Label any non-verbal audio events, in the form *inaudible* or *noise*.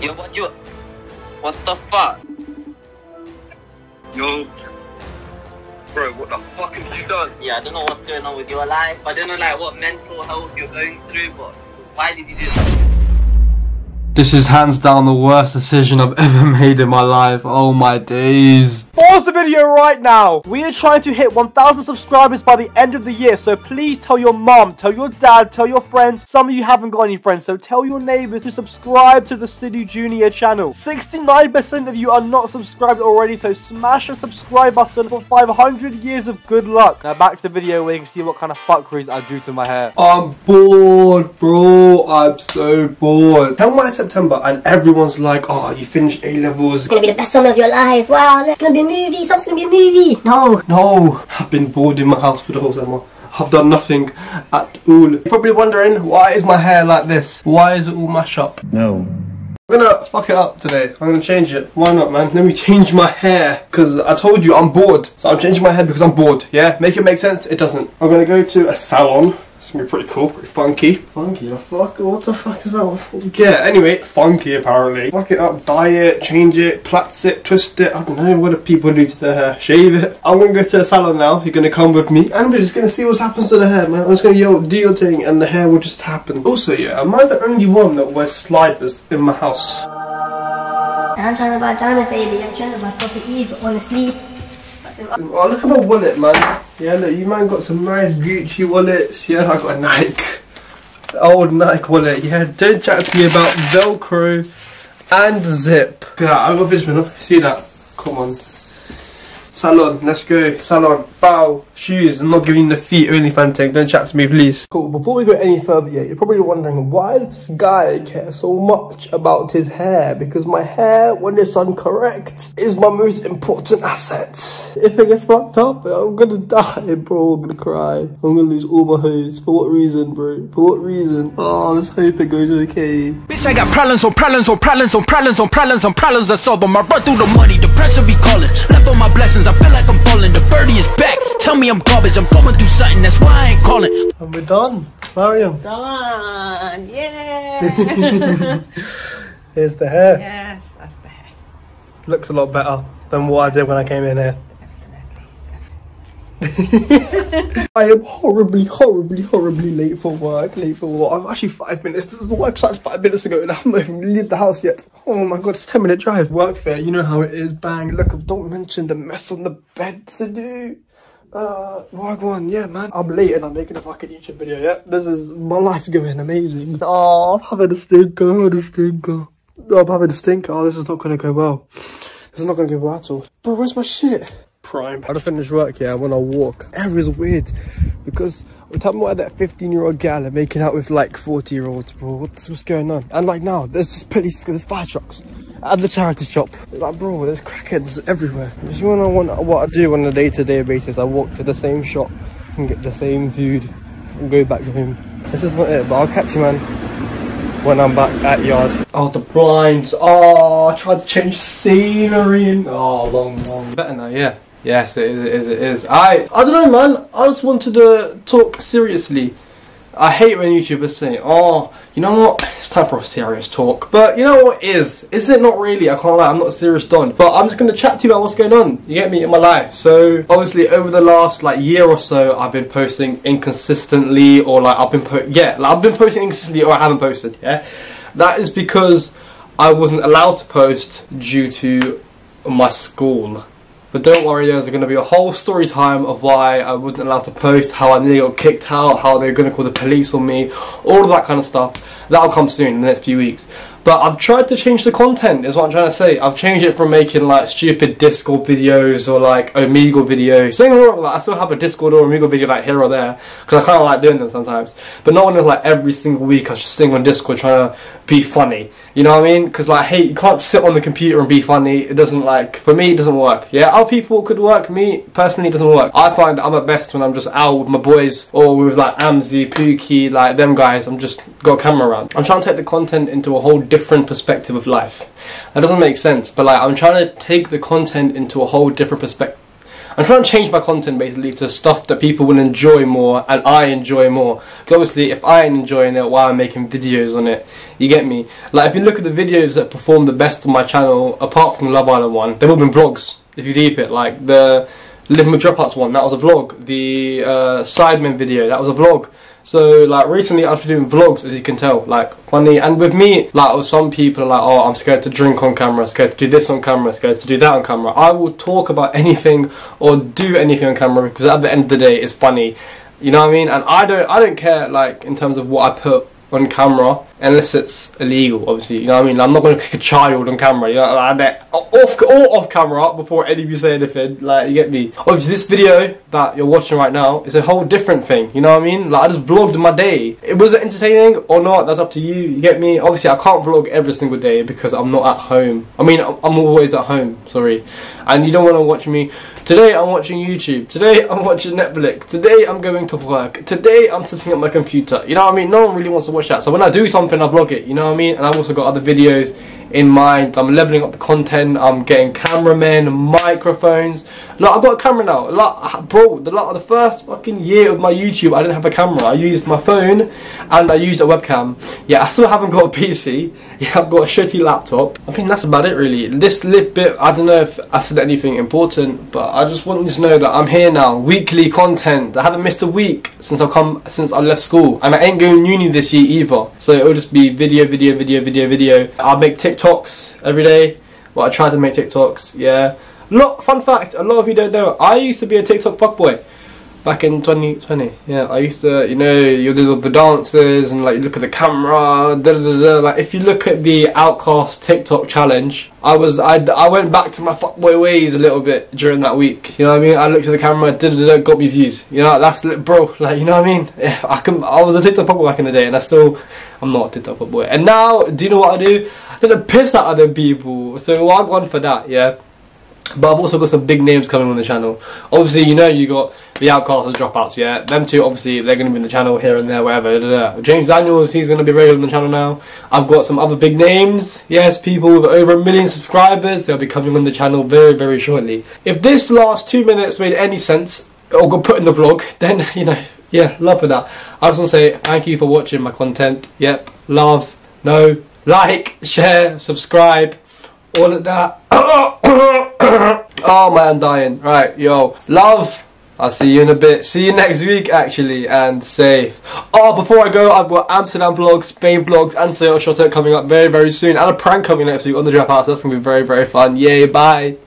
Yo, what you? What the fuck? Yo. Bro, what the fuck have you done? Yeah, I don't know what's going on with your life. I don't know like what mental health you're going through, but why did you do that? This is hands down the worst decision I've ever made in my life. Oh my days. Pause the video right now. We are trying to hit 1,000 subscribers by the end of the year. So please tell your mom, tell your dad, tell your friends. Some of you haven't got any friends. So tell your neighbors to subscribe to the Sidhu Junior channel. 69% of you are not subscribed already. So smash the subscribe button for 500 years of good luck. Now back to the video where you can see what kind of fuckeries I do to my hair. I'm bored, bro. I'm so bored. Tell my September and everyone's like, oh, you finished A levels. It's gonna be the best summer of your life. Wow, it's gonna be a movie. Something's gonna be a movie. No. No, I've been bored in my house for the whole summer. I've done nothing at all. You're probably wondering, why is my hair like this? Why is it all mashed up? No. I'm gonna fuck it up today. I'm gonna change it. Why not, man? Let me change my hair. Because I told you I'm bored. So I'm changing my hair because I'm bored. Yeah? Make it make sense? It doesn't. I'm gonna go to a salon. It's gonna be pretty cool, pretty funky. Funky, the fuck? What the fuck is that? Yeah, anyway, funky apparently. Fuck it up, dye it, change it, plats it, twist it. I don't know, what do people do to their hair? Shave it. I'm gonna go to a salon now. You're gonna come with me and we're just gonna see what happens to the hair, man. I'm just gonna yo, do your thing and the hair will just happen. Also, yeah, am I the only one that wears sliders in my house? I'm trying to buy diamonds, baby. I'm trying to buy properties, but honestly, Oh, look at my wallet, man. Yeah, look, you man got some nice Gucci wallets. Yeah, I got a Nike. Old Nike wallet. Yeah, don't chat to me about Velcro and zip. Yeah, I got this one. See that? Come on. Salon, let's go. Salon, bow, shoes. I'm not giving the feet or anything. Don't chat to me, please. Cool. Before we go any further, yeah, you're probably wondering why does this guy care so much about his hair? Because my hair, when it's uncorrect, is my most important asset. If it gets fucked up, I'm gonna die, bro. I'm gonna cry. I'm gonna lose all my hairs. For what reason, bro? For what reason? Oh, let's hope it goes okay. Bitch, I got problems on problems on problems on problems on problems on problems I solve them. I run through the money, the pressure be calling. Left on my blessings, I feel like I'm falling. The birdie is back. Tell me I'm garbage, I'm going through something, that's why I ain't calling. And we're done. Mariam. Done. Yeah. *laughs* Here's the hair. yes, that's the hair. Looks a lot better than what I did when I came in here. *laughs* I am horribly, horribly, horribly late for work. Late for work. I'm actually five minutes. This is the work started five minutes ago, and I haven't even leave the house yet. Oh my god, it's a ten minute drive. Work fair, you know how it is. Bang! Look, don't mention the mess on the bed to do. Uh, Wagwan, yeah, man. I'm late and I'm making a fucking YouTube video. Yeah, this is my life's going amazing. Oh, I'm having a stinker. I'm having a stinker. I'm having a stinker. Oh, this is not gonna go well. This is not gonna go well at all. Bro, where's my shit? Prime. I just finished work, yeah, when I walk. Everywhere's weird because we're talking about that 15 year old gal making out with like 40 year olds, bro. What's, what's going on? And like now, there's just police, there's fire trucks at the charity shop. Like, bro, there's crackheads everywhere. Just when I want what I do on a day to day basis, I walk to the same shop and get the same food and go back home. This is not it, but I'll catch you, man when I'm back at yard. Oh, the blinds. Oh, I tried to change scenery. And, oh, long, long. Better now, yeah. Yes, it is, it is, it is. I, I don't know, man. I just wanted to talk seriously. I hate when YouTubers say, oh, you know what, it's time for a serious talk. But you know what is? Is it not really? I can't lie, I'm not serious don. But I'm just going to chat to you about what's going on. You get me in my life. So, obviously, over the last like year or so, I've been posting inconsistently or like I've been, po yeah, like, I've been posting inconsistently or I haven't posted, yeah? That is because I wasn't allowed to post due to my school. But don't worry, there's going to be a whole story time of why I wasn't allowed to post, how I nearly got kicked out, how they're going to call the police on me, all of that kind of stuff. That'll come soon in the next few weeks. But I've tried to change the content, is what I'm trying to say. I've changed it from making like stupid Discord videos or like Omegle videos. Saying wrong, like, I still have a Discord or Omegle video like here or there because I kind of like doing them sometimes. But not when it's like every single week I just sitting on Discord trying to be funny. You know what I mean? Because like, hey, you can't sit on the computer and be funny. It doesn't like for me. It doesn't work. Yeah, other people could work. Me personally, it doesn't work. I find I'm at best when I'm just out with my boys or with like Amzi, Puki, like them guys. I'm just got camera around. I'm trying to take the content into a whole different perspective of life. That doesn't make sense, but like I'm trying to take the content into a whole different perspective. I'm trying to change my content basically to stuff that people will enjoy more and I enjoy more. Obviously, if I ain't enjoying it, why I'm making videos on it? You get me? Like, if you look at the videos that perform the best on my channel, apart from the Love Island one, they've all been vlogs, if you deep it. Like, the Living with Dropouts one, that was a vlog. The uh, Sidemen video, that was a vlog. So like recently I've been doing vlogs as you can tell, like funny and with me, like some people are like, oh I'm scared to drink on camera, scared to do this on camera, scared to do that on camera. I will talk about anything or do anything on camera because at the end of the day it's funny. You know what I mean? And I don't I don't care like in terms of what I put on camera unless it's illegal obviously you know what I mean? I'm not going to kick a child on camera you know? Like that off or off camera before any of you say anything like you get me? Obviously this video that you're watching right now is a whole different thing you know what I mean? Like I just vlogged my day. It was entertaining or not that's up to you you get me? Obviously I can't vlog every single day because I'm not at home. I mean I'm always at home sorry. And you don't want to watch me. Today I'm watching YouTube. Today *laughs* I'm watching Netflix. Today I'm going to work. Today I'm sitting at my computer. You know what I mean? No one really wants to watch that. So when I do something something, I vlog it, you know what I mean? And I've also got other videos in mind. I'm leveling up the content. I'm getting cameramen, microphones. Look, I've got a camera now. Look, bro, the, lot of the first fucking year of my YouTube, I didn't have a camera. I used my phone and I used a webcam. Yeah, I still haven't got a PC. *laughs* Yeah, I've got a shitty laptop. I mean, that's about it really. This little bit, I don't know if I said anything important, but I just want you to know that I'm here now. Weekly content. I haven't missed a week since I come since I left school, and I ain't going uni this year either. So it'll just be video, video, video, video, video. I'll make TikToks every day. Well, I try to make TikToks. Yeah. Lot fun fact. A lot of you don't know. I used to be a TikTok fuckboy back in 2020. Yeah, I used to, you know, you do the dances and like you look at the camera. Da, da, da, Like if you look at the Outcast TikTok challenge, I was I, I went back to my fuckboy ways a little bit during that week. You know what I mean? I looked at the camera, da, da, da, got me views. You know, that's bro. Like you know what I mean? Yeah, I can. I was a TikTok fuckboy back in the day, and I still, I'm not a TikTok fuckboy. And now, do you know what I do? Don't piss at other people. So I've gone for that. Yeah. But I've also got some big names coming on the channel. Obviously, you know you got the Outcast and Dropouts, yeah? Them two, obviously, they're going to be in the channel here and there, wherever. Da, da, da. James Daniels, he's going to be regular on the channel now. I've got some other big names, yes, people with over a million subscribers. They'll be coming on the channel very, very shortly. If this last two minutes made any sense, or got put in the vlog, *laughs* then, you know, yeah, love for that. I just want to say thank you for watching my content. Yep, love, no, like, share, subscribe, all of that. *coughs* oh man, I'm dying. Right, yo, love. I'll see you in a bit. See you next week, actually, and safe. Oh, before I go, I've got Amsterdam vlogs, Spain vlogs, and Seattle Shot coming up very, very soon, and a prank coming next week on the Dropouts. That's gonna be very, very fun. Yay, bye.